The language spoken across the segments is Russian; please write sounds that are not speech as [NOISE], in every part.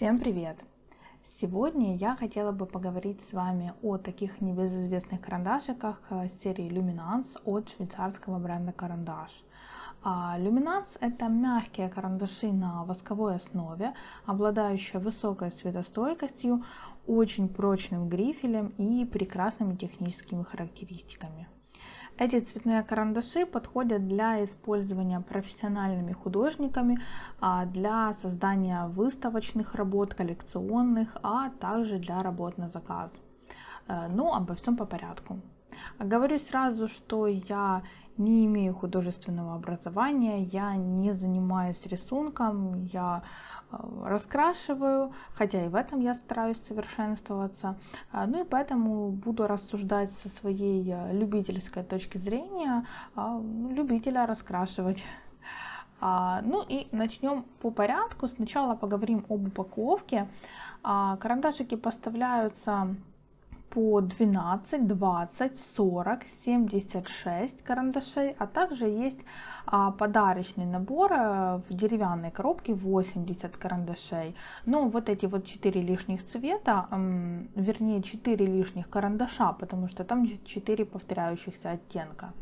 Всем привет! Сегодня я хотела бы поговорить с вами о таких небезызвестных карандашиках э, серии Luminance от швейцарского бренда Карандаш. А, Luminance это мягкие карандаши на восковой основе, обладающие высокой светостойкостью, очень прочным грифелем и прекрасными техническими характеристиками. Эти цветные карандаши подходят для использования профессиональными художниками а, для создания выставочных работ, коллекционных, а также для работ на заказ. Э, ну, обо всем по порядку. Говорю сразу, что я не имею художественного образования, я не занимаюсь рисунком, я э, раскрашиваю, хотя и в этом я стараюсь совершенствоваться. А, ну и поэтому буду рассуждать со своей э, любительской точки зрения а, любителя раскрашивать. А, ну и начнем по порядку. Сначала поговорим об упаковке. Карандашики поставляются по 12, 20, 40, 76 карандашей, а также есть а, подарочный набор а, в деревянной коробке 80 карандашей. Но вот эти вот 4 лишних цвета, вернее 4 лишних карандаша, потому что там 4 повторяющихся оттенка.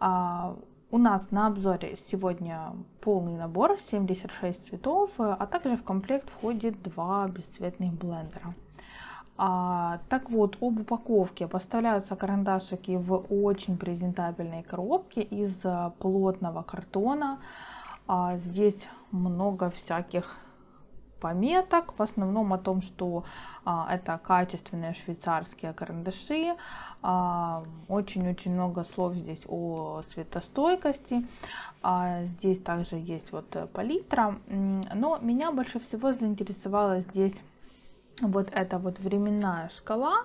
А, у нас на обзоре сегодня полный набор 76 цветов, а также в комплект входит два бесцветных блендера. А, так вот, об упаковке. Поставляются карандашики в очень презентабельной коробке из а, плотного картона. А, здесь много всяких пометок, в основном о том, что а, это качественные швейцарские карандаши. Очень-очень а, много слов здесь о светостойкости. А, здесь также есть вот палитра. Но меня больше всего заинтересовала здесь вот эта вот временная шкала.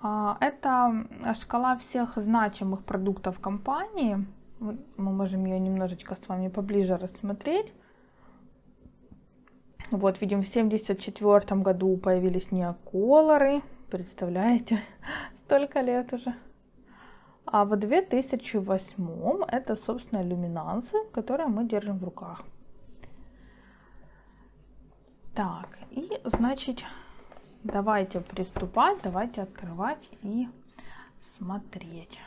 А, это шкала всех значимых продуктов компании. Мы можем ее немножечко с вами поближе рассмотреть. Вот, видим, в 74 году появились неоколоры. Представляете, [LAUGHS] столько лет уже. А в 2008 это, собственно, люминансы, которые мы держим в руках. Так, и значит, давайте приступать, давайте открывать и смотреть.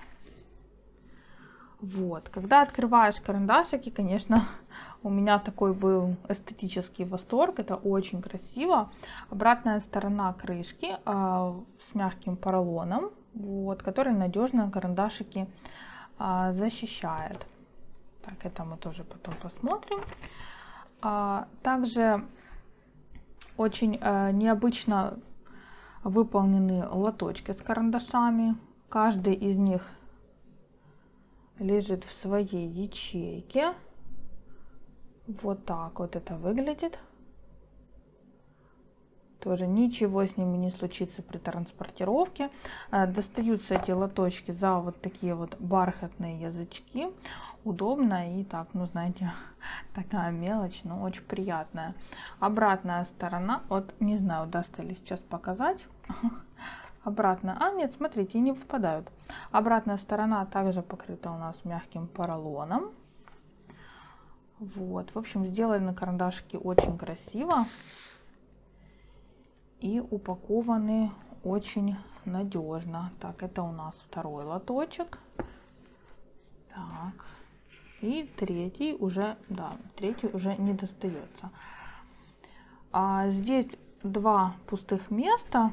Вот, когда открываешь карандашики, конечно, у меня такой был эстетический восторг, это очень красиво. Обратная сторона крышки э, с мягким поролоном, вот, который надежно карандашики э, защищает. Так, это мы тоже потом посмотрим. А, также очень э, необычно выполнены лоточки с карандашами. Каждый из них лежит в своей ячейке. Вот так вот это выглядит. Тоже ничего с ними не случится при транспортировке. Э, достаются эти лоточки за вот такие вот бархатные язычки удобно и так, ну знаете, [LAUGHS] такая мелочь, но очень приятная. Обратная сторона, вот не знаю, удастся ли сейчас показать. [LAUGHS] Обратная, а нет, смотрите, не выпадают. Обратная сторона также покрыта у нас мягким поролоном. Вот, в общем, сделаны карандашики очень красиво и упакованы очень надежно. Так, это у нас второй лоточек. Так, и третий уже, да, третий уже не достается. А здесь два пустых места.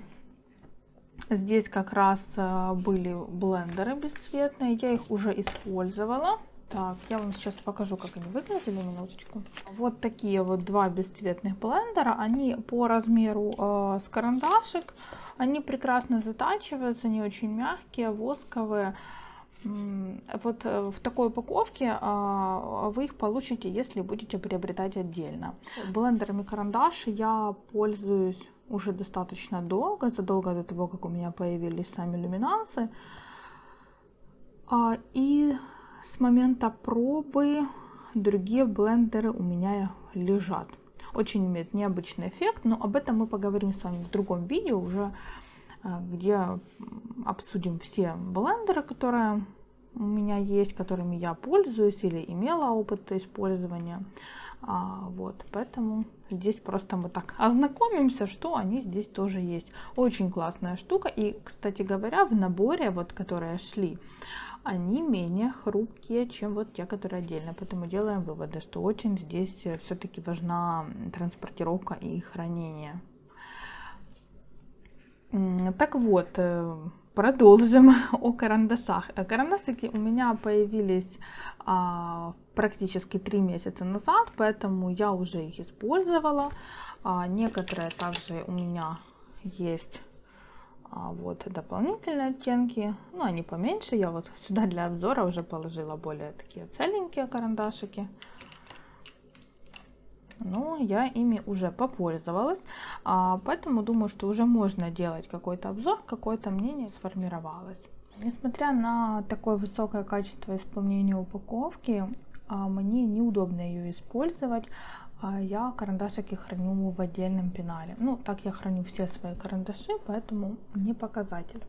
Здесь как раз э, были блендеры бесцветные, я их уже использовала. Так, я вам сейчас покажу, как они выглядели, минуточку. Вот такие вот два бесцветных блендера, они по размеру э, с карандашик, они прекрасно затачиваются, они очень мягкие, восковые. Вот э, в такой упаковке а, вы их получите, если будете приобретать отдельно. Блендерами карандаши я пользуюсь уже достаточно долго, задолго до того, как у меня появились сами люминансы. А, и с момента пробы другие блендеры у меня лежат. Очень имеет необычный эффект, но об этом мы поговорим с вами в другом видео уже а, где обсудим все блендеры, которые у меня есть, которыми я пользуюсь или имела опыт использования. А, вот, поэтому здесь просто мы так ознакомимся, что они здесь тоже есть. Очень классная штука. И, кстати говоря, в наборе, вот, которые шли, они менее хрупкие, чем вот те, которые отдельно. Поэтому делаем выводы, что очень здесь все-таки важна транспортировка и хранение. Так вот, э, продолжим [LAUGHS] о карандашах. Карандашики у меня появились а, практически три месяца назад, поэтому я уже их использовала. А, некоторые также у меня есть а, вот дополнительные оттенки, ну они поменьше. Я вот сюда для обзора уже положила более такие целенькие карандашики но я ими уже попользовалась, а, поэтому думаю, что уже можно делать какой-то обзор, какое-то мнение сформировалось. Несмотря на такое высокое качество исполнения упаковки, а, мне неудобно ее использовать. А, я карандашики храню в отдельном пенале. Ну, так я храню все свои карандаши, поэтому не показатель.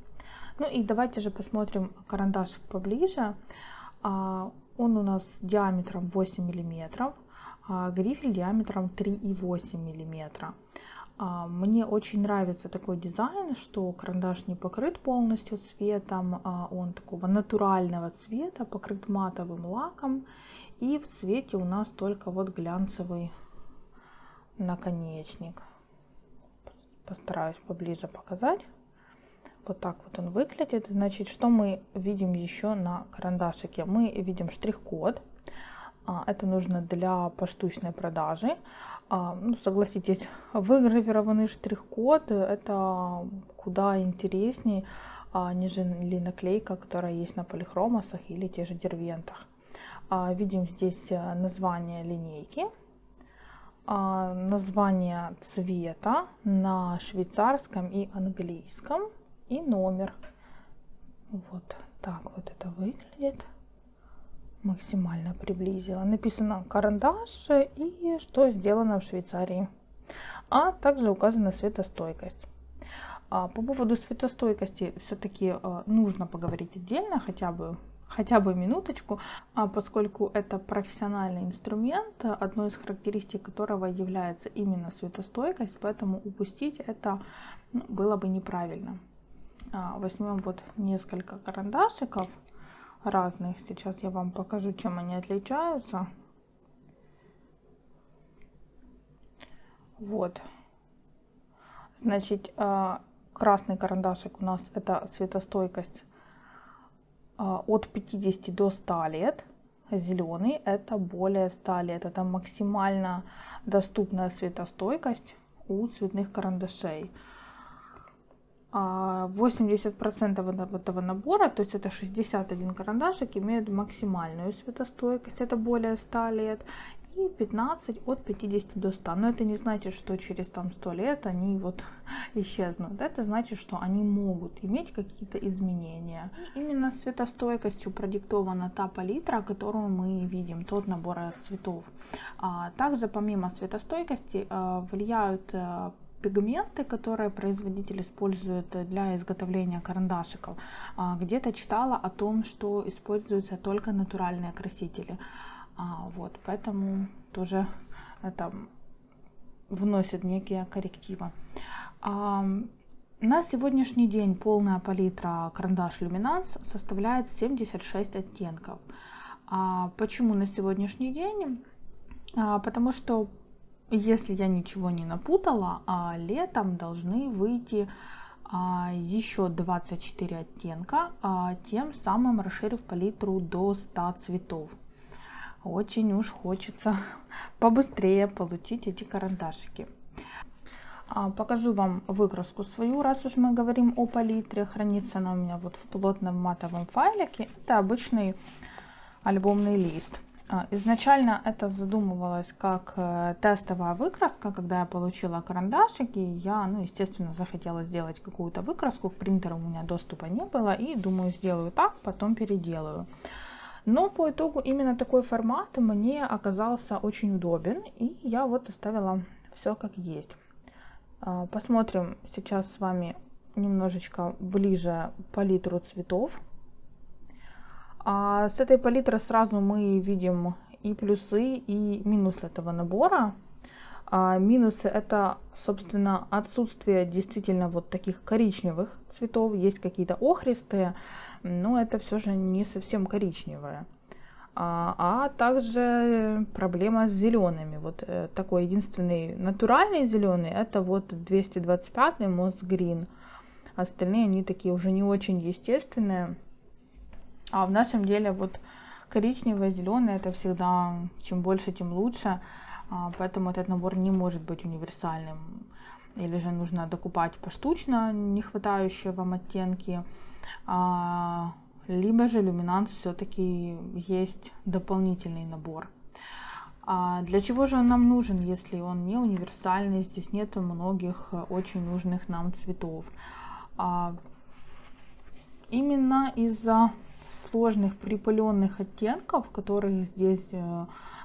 Ну и давайте же посмотрим карандашик поближе. Он у нас диаметром 8 миллиметров. А, грифель диаметром 3,8 мм. А, мне очень нравится такой дизайн, что карандаш не покрыт полностью цветом, а он такого натурального цвета, покрыт матовым лаком. И в цвете у нас только вот глянцевый наконечник. Постараюсь поближе показать. Вот так вот он выглядит. Значит, что мы видим еще на карандашике? Мы видим штрих-код а, это нужно для поштучной продажи. А, ну, согласитесь, выгравированный штрих-код это куда интереснее, а, нежели наклейка, которая есть на полихромосах или тех же дервентах. Видим здесь э, название линейки, название цвета на швейцарском и английском и номер. Вот так вот это выглядит максимально приблизила. Написано карандаш и что сделано в Швейцарии. А также указана светостойкость. А, по поводу светостойкости все-таки а, нужно поговорить отдельно, хотя бы хотя бы минуточку, а поскольку это профессиональный инструмент, одной из характеристик которого является именно светостойкость, поэтому упустить это ну, было бы неправильно. А, возьмем вот несколько карандашиков разных. Сейчас я вам покажу, чем они отличаются. Вот. Значит, а, красный карандашик у нас это светостойкость от 50 до 100 лет. Зеленый это более 100 лет. Это максимально доступная светостойкость у цветных карандашей. 80% этого набора, то есть это 61 карандашик, имеют максимальную светостойкость, это более 100 лет, и 15 от 50 до 100. Но это не значит, что через там 100 лет они вот [LAUGHS] исчезнут. Это значит, что они могут иметь какие-то изменения. И именно светостойкостью продиктована та палитра, которую мы видим, тот набор цветов. А также помимо светостойкости а, влияют а, пигменты, которые производитель использует для изготовления карандашиков. Где-то читала о том, что используются только натуральные красители. А, вот, поэтому тоже это вносит некие коррективы. А, на сегодняшний день полная палитра карандаш Luminance составляет 76 оттенков. Почему на сегодняшний день? Потому что если я ничего не напутала, а летом должны выйти а, еще 24 оттенка, а, тем самым расширив палитру до 100 цветов. Очень уж хочется [LAUGHS] побыстрее получить эти карандашики. А, покажу вам выкраску свою, раз уж мы говорим о палитре. Хранится она у меня вот в плотном матовом файлике. Это обычный альбомный лист. А, изначально это задумывалось как э, тестовая выкраска, когда я получила карандашики, я, ну, естественно, захотела сделать какую-то выкраску, к принтеру у меня доступа не было, и думаю, сделаю так, потом переделаю. Но по итогу именно такой формат мне оказался очень удобен, и я вот оставила все как есть. А, посмотрим сейчас с вами немножечко ближе палитру цветов. А с этой палитры сразу мы видим и плюсы, и минусы этого набора. А минусы это, собственно, отсутствие действительно вот таких коричневых цветов. Есть какие-то охристые, но это все же не совсем коричневое. А, а также проблема с зелеными. Вот э, такой единственный натуральный зеленый, это вот 225 Moss Green. Остальные они такие уже не очень естественные. А в нашем деле вот коричневое, зеленое это всегда чем больше, тем лучше. А, поэтому этот набор не может быть универсальным. Или же нужно докупать поштучно не хватающие вам оттенки. А, либо же люминанс все-таки есть дополнительный набор. А для чего же он нам нужен, если он не универсальный, здесь нет многих э, очень нужных нам цветов. А именно из-за сложных припыленных оттенков, которых здесь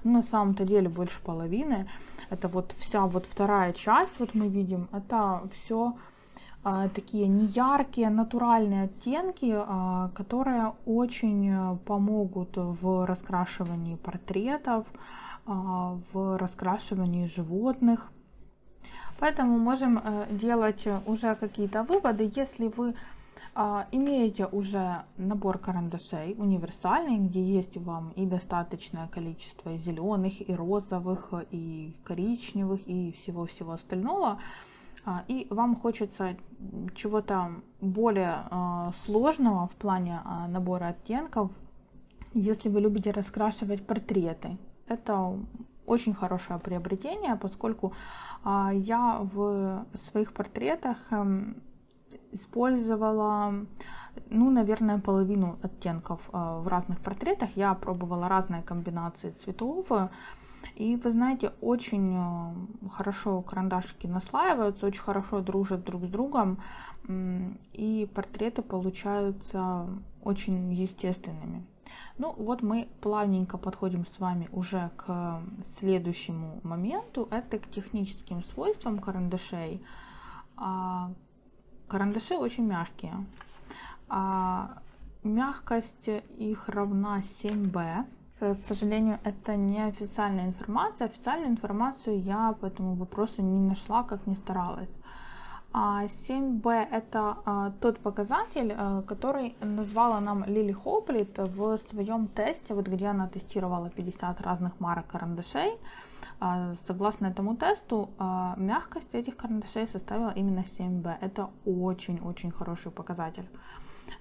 э, ну, на самом-то деле больше половины, это вот вся вот вторая часть, вот мы видим, это все а, такие неяркие натуральные оттенки, а, которые очень э, помогут в раскрашивании портретов, а, в раскрашивании животных. Поэтому можем э, делать уже какие-то выводы, если вы имеете уже набор карандашей универсальный, где есть вам и достаточное количество и зеленых, и розовых, и коричневых, и всего-всего остального, а, и вам хочется чего-то более а, сложного в плане а, набора оттенков, если вы любите раскрашивать портреты. Это очень хорошее приобретение, поскольку я в своих портретах эм, использовала, ну, наверное, половину оттенков в разных портретах. Я пробовала разные комбинации цветов, и вы знаете, очень э, хорошо карандашики наслаиваются, очень хорошо дружат друг с другом, и портреты получаются очень естественными. Ну вот мы плавненько подходим с вами уже к следующему моменту, это к техническим свойствам карандашей. Карандаши очень мягкие. А, мягкость их равна 7b. К сожалению, это не официальная информация. Официальную информацию я по этому вопросу не нашла, как ни старалась. 7b а это а, тот показатель, а, который назвала нам Лили Хоплит в своем тесте, вот где она тестировала 50 разных марок карандашей. Согласно этому тесту, мягкость этих карандашей составила именно 7b. Это очень-очень хороший показатель.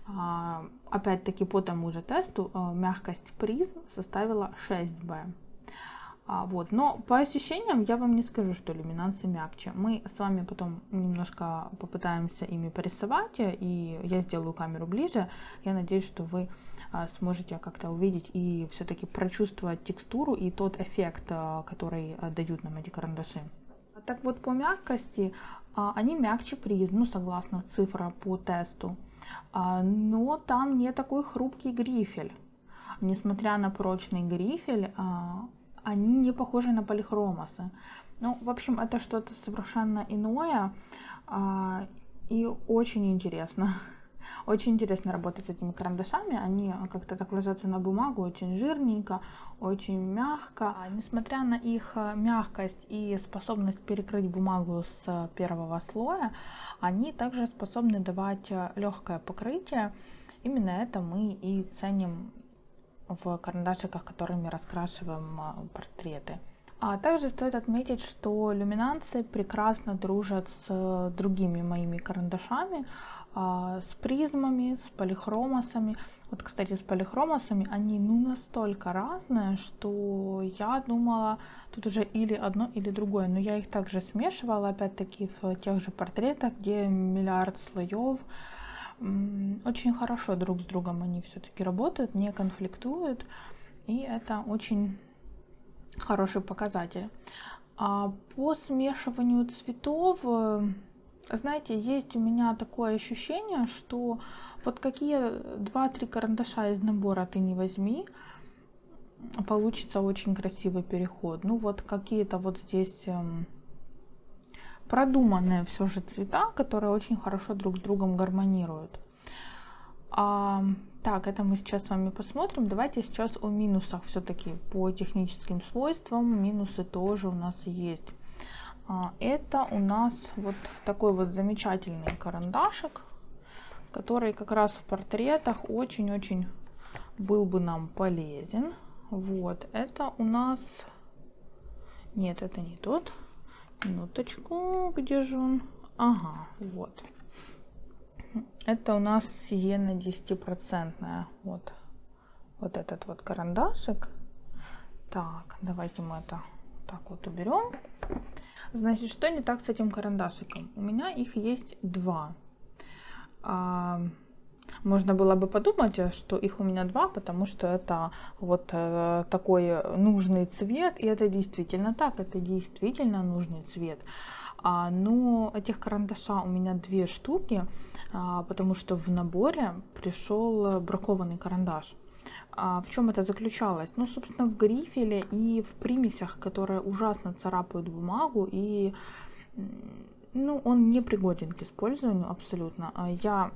А, опять-таки по тому же тесту а, мягкость призм составила 6b. А, вот. Но по ощущениям я вам не скажу, что люминансы мягче. Мы с вами потом немножко попытаемся ими порисовать, и я сделаю камеру ближе. Я надеюсь, что вы сможете как-то увидеть и все-таки прочувствовать текстуру и тот эффект, который дают нам эти карандаши. Так вот, по мягкости они мягче призм, ну, согласно цифра по тесту. А, но там не такой хрупкий грифель. Несмотря на прочный грифель, а, они не похожи на полихромосы. Ну, в общем, это что-то совершенно иное а, и очень интересно. [LAUGHS] Очень интересно работать с этими карандашами. Они как-то так ложатся на бумагу очень жирненько, очень мягко. А несмотря на их э, мягкость и способность перекрыть бумагу с первого слоя, они также способны давать э, легкое покрытие. Именно это мы и ценим в карандашиках, которыми раскрашиваем э, портреты. А также стоит отметить, что люминанцы прекрасно дружат с другими моими карандашами. А, с призмами, с полихромосами. Вот, кстати, с полихромосами они ну настолько разные, что я думала, тут уже или одно, или другое. Но я их также смешивала, опять-таки, в тех же портретах, где миллиард слоев. Очень хорошо друг с другом они все-таки работают, не конфликтуют. И это очень хороший показатель. А по смешиванию цветов э, знаете, есть у меня такое ощущение, что вот какие два-три карандаша из набора ты не возьми, получится очень красивый переход. Ну вот какие-то вот здесь эм, продуманные все же цвета, которые очень хорошо друг с другом гармонируют. А, Так, это мы сейчас с вами посмотрим. Давайте сейчас о минусах все-таки по техническим свойствам. Минусы тоже у нас есть. А, это у нас вот такой вот замечательный карандашик, который как раз в портретах очень-очень был бы нам полезен. Вот, это у нас... Нет, это не тот. Минуточку, где же он? Ага, вот. Это у нас сиена 10%. Вот. Вот этот вот карандашик. Так, давайте мы это так вот уберем. Значит, что не так с этим карандашиком? У меня их есть два. Можно было бы подумать, что их у меня два, потому что это вот э, такой нужный цвет, и это действительно так, это действительно нужный цвет. А, но этих карандаша у меня две штуки, а, потому что в наборе пришел бракованный карандаш. А в чем это заключалось? Ну, собственно, в грифеле и в примесях, которые ужасно царапают бумагу, и ну, он не пригоден к использованию абсолютно. Я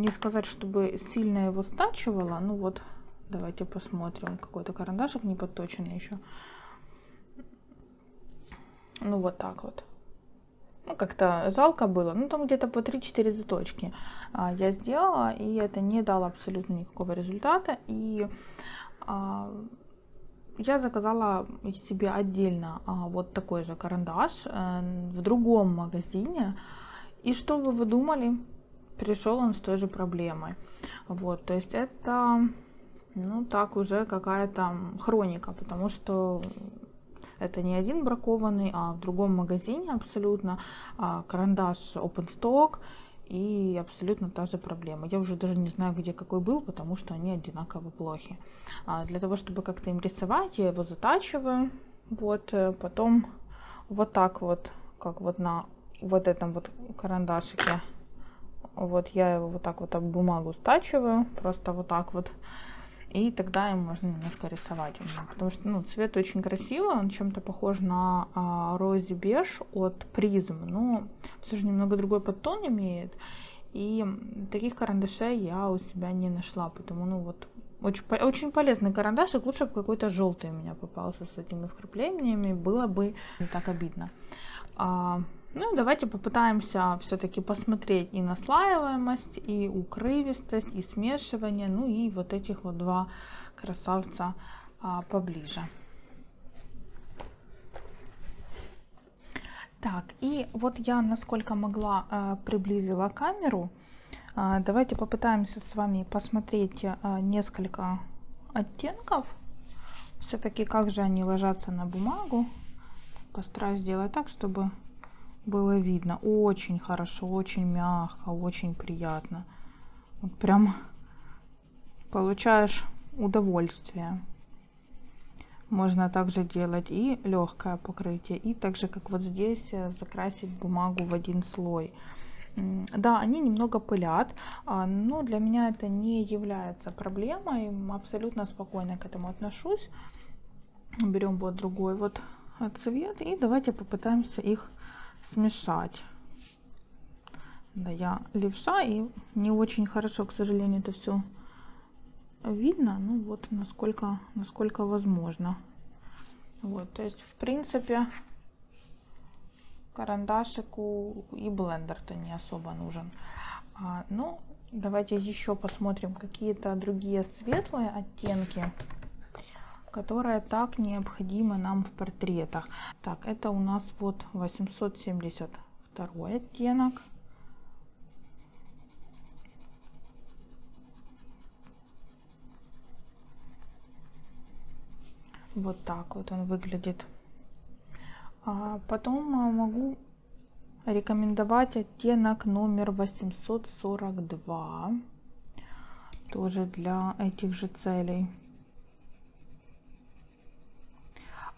не сказать, чтобы сильно его стачивала, ну вот, давайте посмотрим, какой-то карандашик не подточенный еще. Ну, вот так вот ну, как-то жалко было. Ну, там где-то по 3-4 заточки а, я сделала, и это не дало абсолютно никакого результата. И а, я заказала себе отдельно а, вот такой же карандаш а, в другом магазине. И что вы, вы думали? Пришел он с той же проблемой. Вот, то есть это, ну, так уже какая-то хроника, потому что это не один бракованный, а в другом магазине абсолютно. А, карандаш Open Stock и абсолютно та же проблема. Я уже даже не знаю, где какой был, потому что они одинаково плохи. А для того, чтобы как-то им рисовать, я его затачиваю. Вот, э, потом вот так вот, как вот на вот этом вот карандашике. Вот я его вот так вот об бумагу стачиваю, просто вот так вот и тогда им можно немножко рисовать. Потому что ну, цвет очень красивый, он чем-то похож на а, рози беж от призм, но все же немного другой подтон имеет. И таких карандашей я у себя не нашла, потому ну вот очень, очень полезный карандашик, лучше бы какой-то желтый у меня попался с этими вкраплениями, было бы не так обидно. А, ну, давайте попытаемся все-таки посмотреть и наслаиваемость, и укрывистость, и смешивание, ну и вот этих вот два красавца а, поближе. Так, и вот я насколько могла а, приблизила камеру. А, давайте попытаемся с вами посмотреть а, несколько оттенков. Все-таки как же они ложатся на бумагу. Постараюсь сделать так, чтобы было видно. Очень хорошо, очень мягко, очень приятно. Вот прям получаешь удовольствие. Можно также делать и легкое покрытие, и также, как вот здесь, э, закрасить бумагу в один слой. Да, они немного пылят, а, но для меня это не является проблемой. Абсолютно спокойно к этому отношусь. Берем вот другой вот цвет и давайте попытаемся их смешать. Да, я левша и не очень хорошо, к сожалению, это все видно. Ну вот, насколько, насколько возможно. Вот, то есть, в принципе, карандашику и блендер-то не особо нужен. А, ну, давайте еще посмотрим какие-то другие светлые оттенки которая так необходима нам в портретах. Так, это у нас вот 872 оттенок. Вот так вот он выглядит. А потом а, могу рекомендовать оттенок номер 842 тоже для этих же целей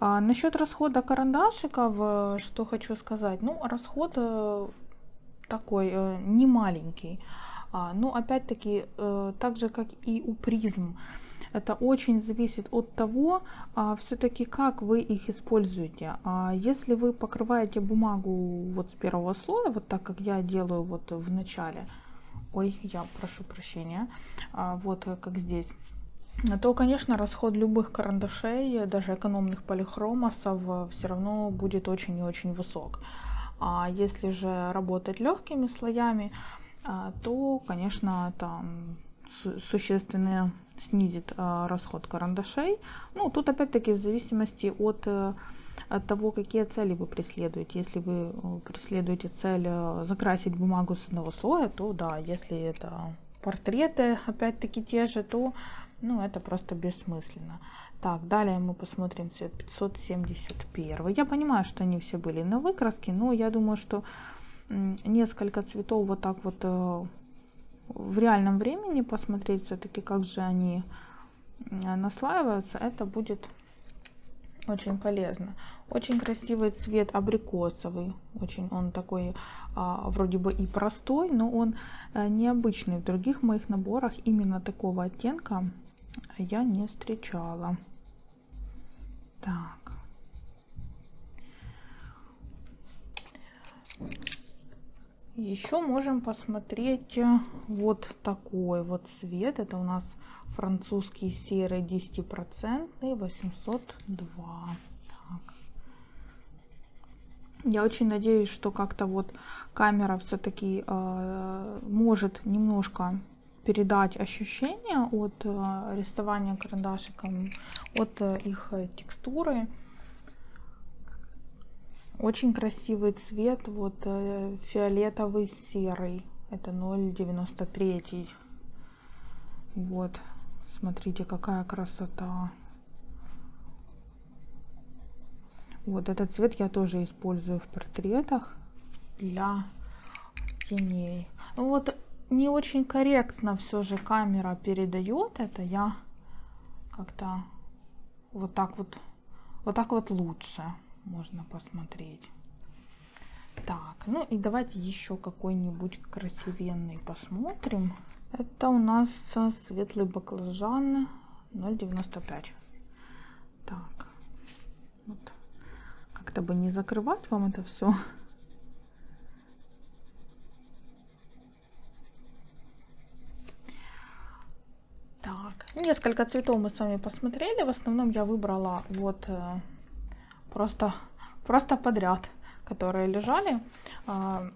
А насчет расхода карандашиков, э, что хочу сказать. Ну, расход э, такой э, не маленький. А, ну, опять-таки, так же, как и у призм, это очень зависит от того, а, все-таки как вы их используете. А если вы покрываете бумагу вот с первого слоя, вот так как я делаю вот в начале, ой, я прошу прощения, вот как здесь, то, конечно, расход любых карандашей, даже экономных полихромосов, все равно будет очень и очень высок. А если же работать легкими слоями, а, то, конечно, это существенно снизит а, расход карандашей. Ну, тут опять-таки в зависимости от, э, от того, какие цели вы преследуете. Если вы э, преследуете цель э, закрасить бумагу с одного слоя, то да, если это портреты, опять-таки те же, то ну, это просто бессмысленно. Так, далее мы посмотрим цвет 571. Я понимаю, что они все были на выкраске, но я думаю, что несколько цветов вот так вот э, в реальном времени посмотреть все-таки, как же они наслаиваются, это будет очень полезно. Очень красивый цвет абрикосовый. Очень он такой а, вроде бы и простой, но он а, необычный. В других моих наборах именно такого оттенка я не встречала. Так. Еще можем посмотреть э, вот такой вот цвет. Это у нас французский серый 10% 802. Так. Я очень надеюсь, что как-то вот камера все-таки э, может немножко передать ощущение от э, рисования карандашиком, от э, их э, текстуры. Очень красивый цвет, вот фиолетовый серый, это 0,93. Вот, смотрите, какая красота. Вот этот цвет я тоже использую в портретах для теней. Ну вот не очень корректно все же камера передает это. Я как-то вот так вот, вот так вот лучше можно посмотреть. Так, ну и давайте еще какой-нибудь красивенный посмотрим. Это у нас светлый баклажан 0,95. Так, вот. Как-то бы не закрывать вам это все. Так, несколько цветов мы с вами посмотрели. В основном я выбрала вот э, просто, просто подряд, которые лежали. А,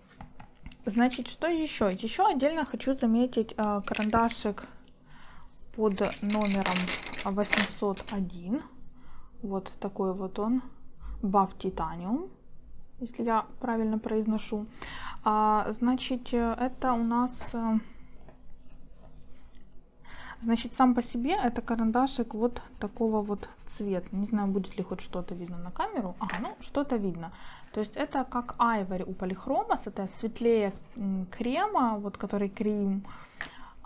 значит, что еще? Еще отдельно хочу заметить а, карандашик под номером 801. Вот такой вот он. Buff Titanium, если я правильно произношу. А, значит, это у нас э, Значит, сам по себе это карандашик вот такого вот цвета. Не знаю, будет ли хоть что-то видно на камеру. Ага, ну что-то видно. То есть это как айвори у полихромас. Это светлее крема, вот который крем.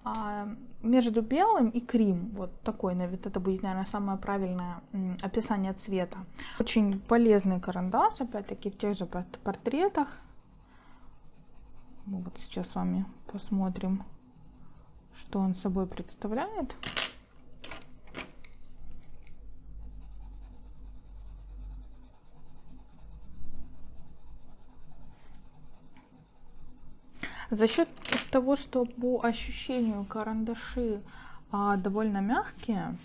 А между белым и крем, вот такой на вид, это будет, наверное, самое правильное описание цвета. Очень полезный карандаш, опять-таки, в тех же портретах. Мы вот сейчас с вами посмотрим что он собой представляет. За счет того, что по ощущению карандаши а, довольно мягкие,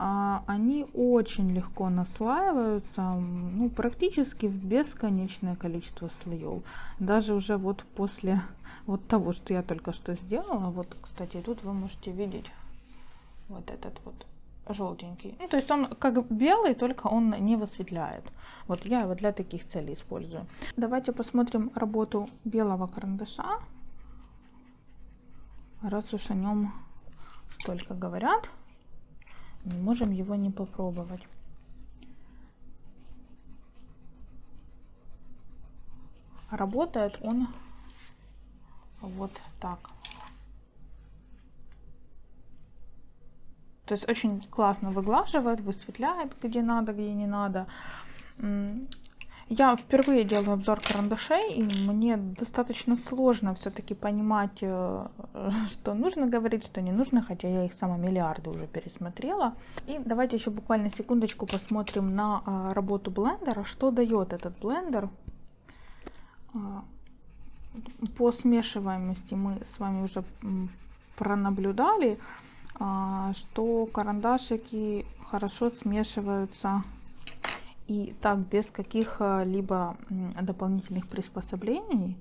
они очень легко наслаиваются, ну, практически в бесконечное количество слоев. Даже уже вот после вот того, что я только что сделала, вот, кстати, тут вы можете видеть вот этот вот желтенький. Ну, то есть он как белый, только он не высветляет. Вот я его для таких целей использую. Давайте посмотрим работу белого карандаша. Раз уж о нем столько говорят не можем его не попробовать. Работает он вот так. То есть очень классно выглаживает, высветляет, где надо, где не надо. Я впервые делаю обзор карандашей, и мне достаточно сложно все-таки понимать, э, [LAUGHS] что нужно говорить, что не нужно, хотя я их сама миллиарды уже пересмотрела. И давайте еще буквально секундочку посмотрим на а, работу блендера, что дает этот блендер. А, по смешиваемости мы с вами уже пронаблюдали, а, что карандашики хорошо смешиваются и так без каких-либо дополнительных приспособлений.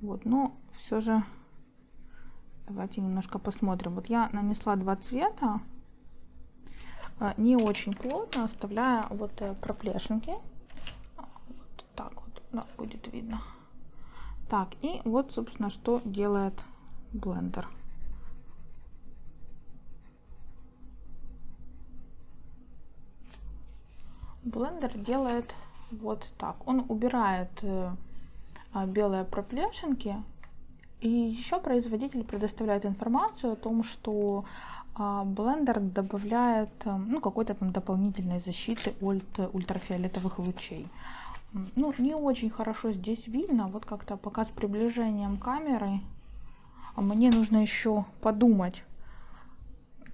Вот, но все же давайте немножко посмотрим. Вот я нанесла два цвета, а, не очень плотно, оставляя вот э, проплешинки. Вот так вот да, будет видно. Так, и вот, собственно, что делает блендер. Блендер делает вот так. Он убирает э, а, белые проплешинки. И еще производитель предоставляет информацию о том, что а, блендер добавляет э, ну, какой-то там дополнительной защиты от ультрафиолетовых лучей. Ну, не очень хорошо здесь видно, вот как-то пока с приближением камеры. А мне нужно еще подумать,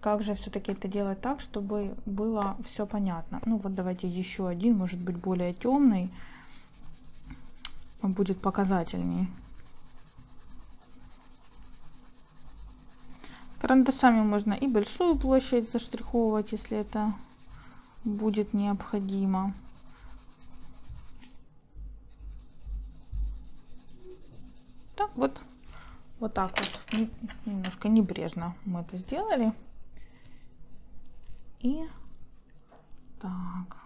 как же все-таки это делать так, чтобы было все понятно. Ну вот давайте еще один, может быть более темный, будет показательней. Карандашами можно и большую площадь заштриховывать, если это будет необходимо. Так вот, вот так вот, немножко небрежно мы это сделали. И так.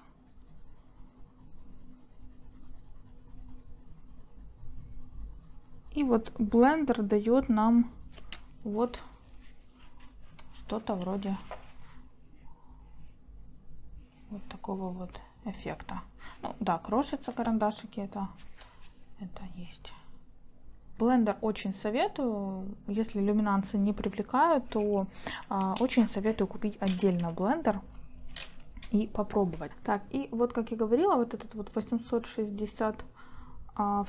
И вот блендер дает нам вот что-то вроде вот такого вот эффекта. Ну да, крошится карандашики, это, это есть. Блендер очень советую. Если люминансы не привлекают, то а, очень советую купить отдельно блендер и попробовать. Так, и вот как я говорила, вот этот вот 862 а,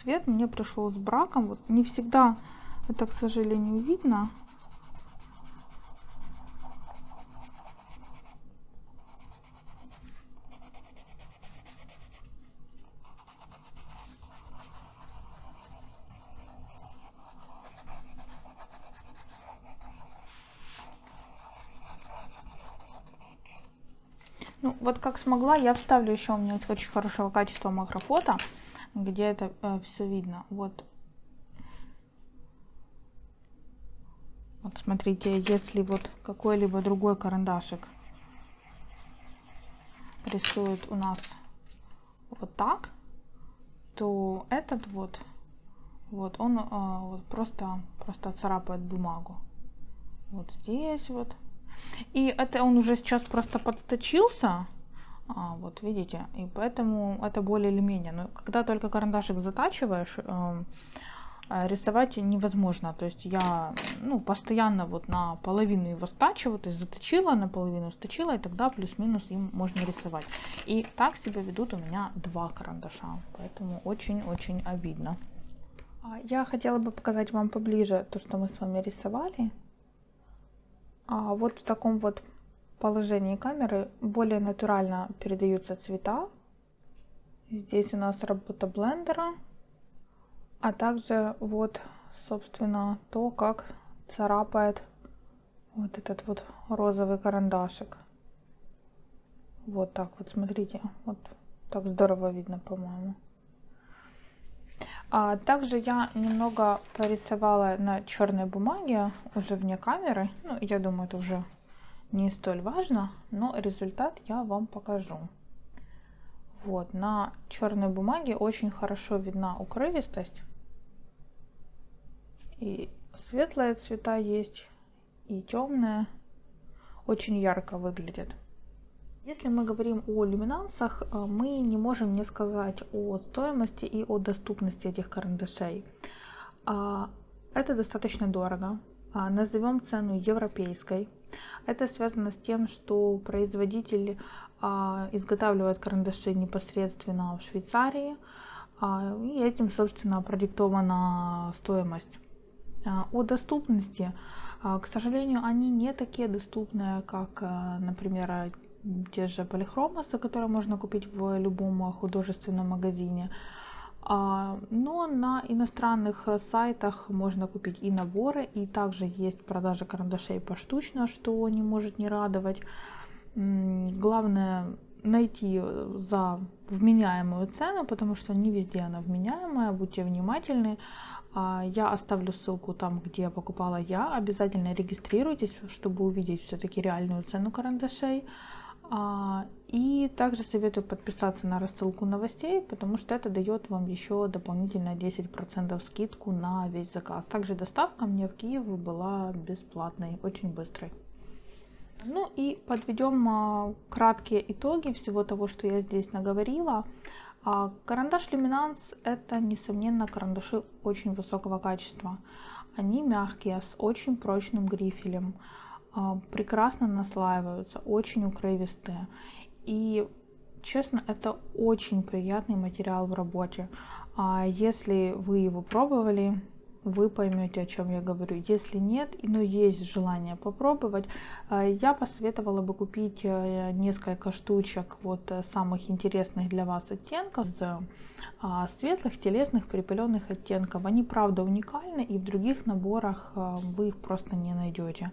цвет мне пришел с браком. Вот не всегда это, к сожалению, видно. Ну, вот как смогла, я вставлю еще, у меня есть очень хорошего качества макрофото, где это э, все видно. Вот. Вот смотрите, если вот какой-либо другой карандашик рисует у нас вот так, то этот вот, вот он э, просто, просто царапает бумагу. Вот здесь вот. И это он уже сейчас просто подточился. А, вот видите, и поэтому это более или менее. Но когда только карандашик затачиваешь, э, рисовать невозможно. То есть я ну, постоянно вот на половину его стачиваю, то есть заточила, наполовину сточила, и тогда плюс-минус им можно рисовать. И так себя ведут у меня два карандаша, поэтому очень-очень обидно. А, я хотела бы показать вам поближе то, что мы с вами рисовали. А вот в таком вот положении камеры более натурально передаются цвета. Здесь у нас работа блендера, а также вот, собственно, то, как царапает вот этот вот розовый карандашик. Вот так вот, смотрите, вот так здорово видно, по-моему. А также я немного порисовала на черной бумаге уже вне камеры. Ну, я думаю, это уже не столь важно, но результат я вам покажу. Вот, на черной бумаге очень хорошо видна укрывистость. И светлые цвета есть, и темные. Очень ярко выглядит. Если мы говорим о люминансах, э, мы не можем не сказать о стоимости и о доступности этих карандашей. А, это достаточно дорого. А, назовем цену европейской. Это связано с тем, что производитель а, изготавливает карандаши непосредственно в Швейцарии, и этим, собственно, продиктована стоимость. О доступности, к сожалению, они не такие доступные, как, э, например, те же полихромосы, которые можно купить в любом художественном магазине. А, но на иностранных сайтах можно купить и наборы, и также есть продажа карандашей поштучно, что не может не радовать. Главное найти за вменяемую цену, потому что не везде она вменяемая, будьте внимательны. А, я оставлю ссылку там, где покупала я. Обязательно регистрируйтесь, чтобы увидеть все-таки реальную цену карандашей. А, и также советую подписаться на рассылку новостей, потому что это дает вам еще дополнительно 10% скидку на весь заказ. Также доставка мне в Киев была бесплатной, очень быстрой. Ну и подведем а, краткие итоги всего того, что я здесь наговорила. А, карандаш Luminance это, несомненно, карандаши очень высокого качества. Они мягкие, с очень прочным грифелем. А, прекрасно наслаиваются, очень укрывистые. И честно, это очень приятный материал в работе. А если вы его пробовали, вы поймете, о чем я говорю. Если нет, но есть желание попробовать, э, я посоветовала бы купить э, несколько штучек вот э, самых интересных для вас оттенков с светлых, телесных, припыленных оттенков. Они правда уникальны и в других наборах вы их просто не найдете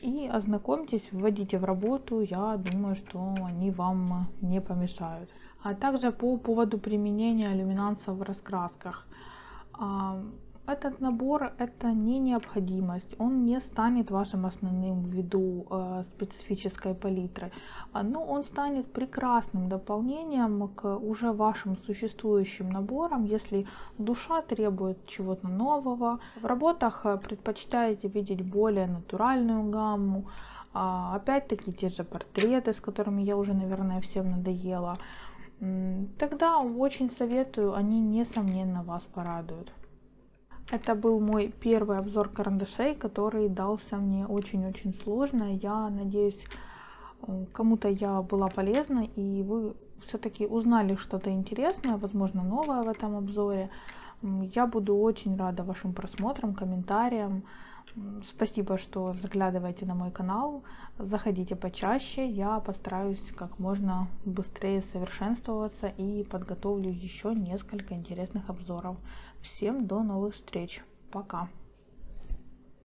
и ознакомьтесь, вводите в работу, я думаю, что они вам не помешают. А также по поводу применения люминанса в раскрасках. Этот набор это не необходимость, он не станет вашим основным ввиду э, специфической палитры, но он станет прекрасным дополнением к уже вашим существующим наборам, если душа требует чего-то нового. В работах э, предпочитаете видеть более натуральную гамму, а, опять-таки те же портреты, с которыми я уже, наверное, всем надоела. Тогда очень советую, они несомненно вас порадуют. Это был мой первый обзор карандашей, который дался мне очень-очень сложно. Я надеюсь, э, кому-то я была полезна, и вы все-таки узнали что-то интересное, возможно, новое в этом обзоре. Я буду очень рада вашим просмотрам, комментариям. Спасибо, что заглядываете на мой канал. Заходите почаще. Я постараюсь как можно быстрее совершенствоваться и подготовлю еще несколько интересных обзоров. Всем до новых встреч. Пока.